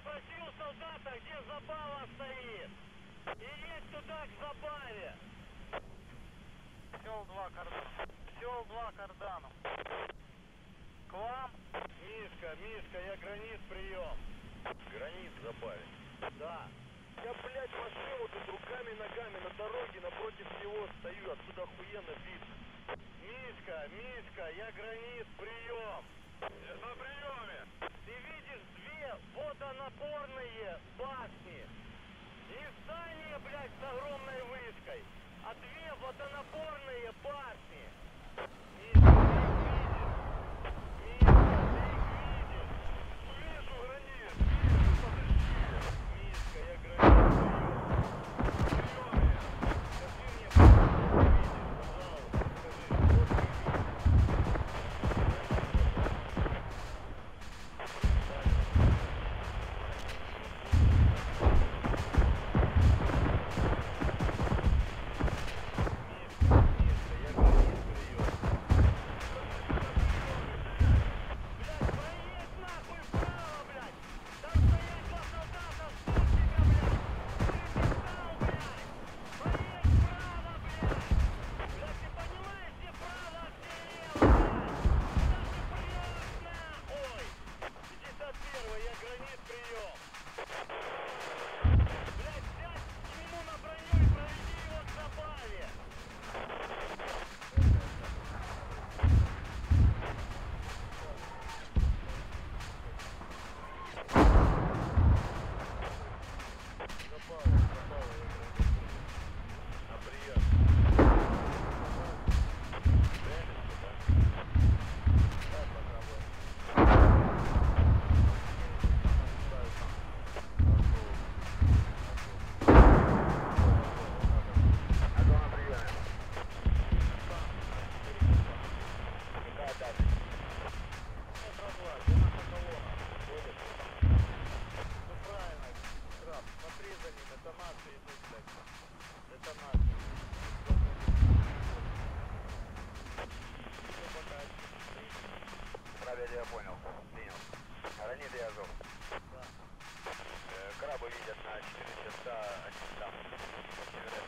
спроси у солдата, где забава стоит. И едь туда, к забаве. Сел два кардана. Сел два карданом. К вам? Мишка, Мишка, я гранит прием. Гранит в забаве. Да. Я, блядь, машину тут руками и ногами на дороге напротив него стою, отсюда охуенно видно. Мишка, Мишка, я гранит, прием. Я на видишь две водонапорные башни. Не здание, блядь, с огромной вышкой, а две водонапорные башни. Мишка, Детонации идут, блядь. Детонации. Правильно я понял. Принял. Ранитый Азов. Да. Э, крабы видят на 4 часа, они там. Северо.